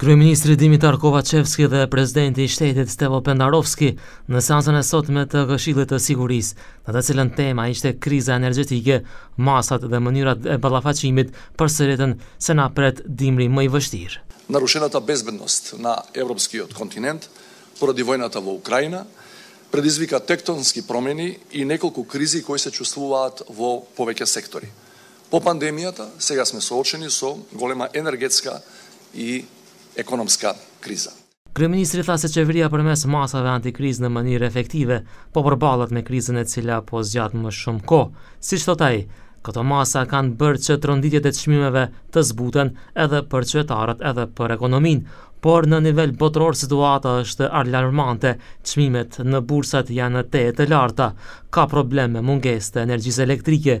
Kryeministri Dimitar Kovaçevski dhe presidenti i shtetit Stevo Pendarovski në seancën e sotme të Këshillit të Sigurisë, në të cilën tema ishte kriza energjetike, masat dhe mënyrat e ballafaqimit, përsëritën se na pret dimri më i vështirë. Narušenata bezbednost na evropskiot kontinent, poradi vojnata vo Ukraina, predizvika tektonski promeni i nekolku krizi koi se čuvstvuvaat vo poveqe sektori. Po pandemijata sega sme soočeni so golema energetska i ekonomska kriza. Kryeministri tha se qeveria përmes masave antikrizë në mënyrë efektive po përballet me krizën e cila po zgjat më shumë kohë. Siç thotë ai, këto masa kanë bërë që tronditjet e çmimeve të zbuten edhe për qytetarët edhe për ekonominë, por në nivel botëror situata është alarmante, çmimet në bursat janë tejet të larta, ka probleme, mungesë të energjisë elektrike,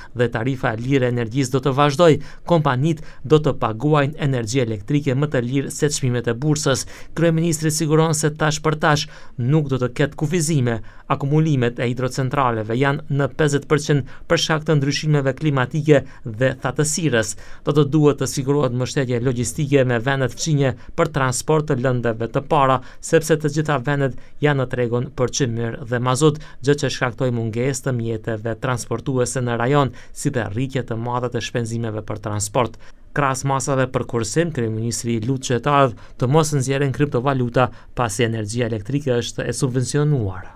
dhe tarifa e lirë e energjisë do të vazhdojë, kompanitë do të paguajnë energji elektrike më të lirë se çmimet e bursës. Kryeministri siguron se tash për tash nuk do të ketë kufizime. Akumulimet e hidrocentraleve janë në pesëdhjetë për qind për shkak të ndryshimeve klimatike dhe thatësirës. Do të duhet të sigurohet mbështetje logjistike me vendet fqinje për transport të lëndëve të para, sepse të gjitha vendet janë në tregun për qymyr dhe mazut, gjë që shkaktoi mungesë të mjeteve transportuese në rajon, si dhe rritje të madhe të shpenzimeve për transport. Krahas masave për kursim, kryeministri i lut qytetarët të mos nxjerrin kriptovaluta, pasi energjia elektrike është e subvencionuar.